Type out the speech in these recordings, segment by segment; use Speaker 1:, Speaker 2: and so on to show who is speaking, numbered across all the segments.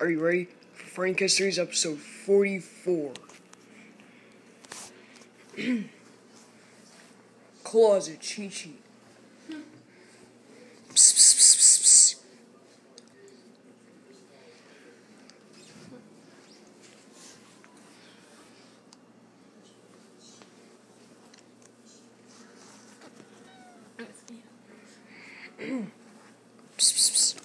Speaker 1: Are you ready for Frank Histories episode 44? Closet Cheechee. Psst, psst, psst. Psst, psst, psst. Psst, psst, psst, psst, psst, psst, psst.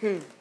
Speaker 1: Hmm.